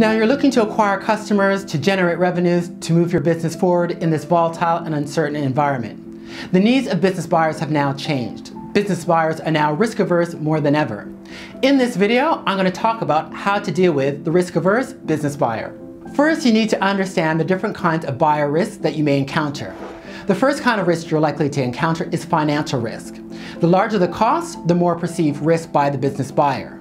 Now you're looking to acquire customers to generate revenues to move your business forward in this volatile and uncertain environment. The needs of business buyers have now changed. Business buyers are now risk averse more than ever. In this video, I'm going to talk about how to deal with the risk averse business buyer. First, you need to understand the different kinds of buyer risks that you may encounter. The first kind of risk you're likely to encounter is financial risk. The larger the cost, the more perceived risk by the business buyer.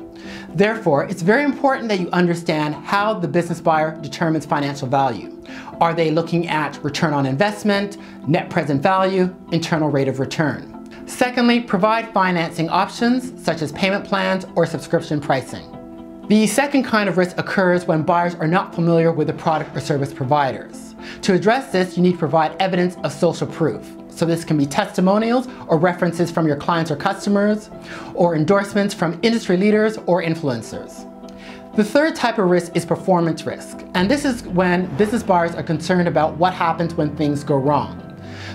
Therefore, it's very important that you understand how the business buyer determines financial value. Are they looking at return on investment, net present value, internal rate of return? Secondly, provide financing options such as payment plans or subscription pricing. The second kind of risk occurs when buyers are not familiar with the product or service providers. To address this, you need to provide evidence of social proof. So this can be testimonials or references from your clients or customers, or endorsements from industry leaders or influencers. The third type of risk is performance risk, and this is when business buyers are concerned about what happens when things go wrong.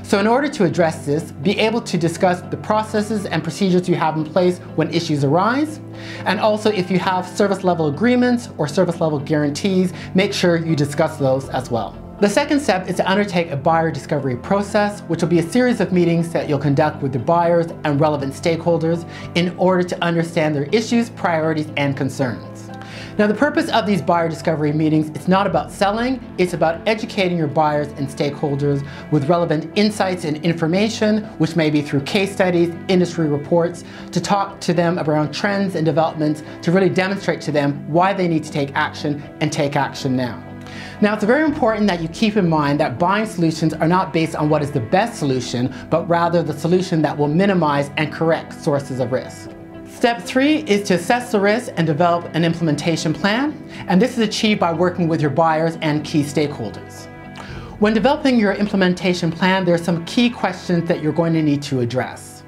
So in order to address this, be able to discuss the processes and procedures you have in place when issues arise, and also if you have service level agreements or service level guarantees, make sure you discuss those as well. The second step is to undertake a buyer discovery process, which will be a series of meetings that you'll conduct with the buyers and relevant stakeholders in order to understand their issues, priorities, and concerns. Now the purpose of these buyer discovery meetings is not about selling, it's about educating your buyers and stakeholders with relevant insights and information, which may be through case studies, industry reports, to talk to them around trends and developments to really demonstrate to them why they need to take action and take action now. Now it's very important that you keep in mind that buying solutions are not based on what is the best solution, but rather the solution that will minimize and correct sources of risk. Step three is to assess the risk and develop an implementation plan, and this is achieved by working with your buyers and key stakeholders. When developing your implementation plan, there are some key questions that you're going to need to address.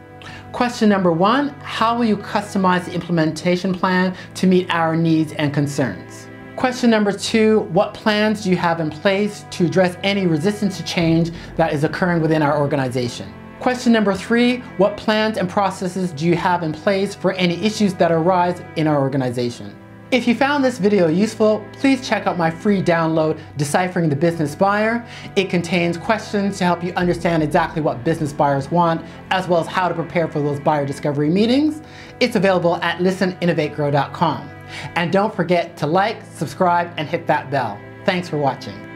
Question number one, how will you customize the implementation plan to meet our needs and concerns? Question number two, what plans do you have in place to address any resistance to change that is occurring within our organization? Question number three, what plans and processes do you have in place for any issues that arise in our organization? If you found this video useful, please check out my free download, Deciphering the Business Buyer. It contains questions to help you understand exactly what business buyers want, as well as how to prepare for those buyer discovery meetings. It's available at listeninnovategrow.com. And don't forget to like, subscribe, and hit that bell. Thanks for watching.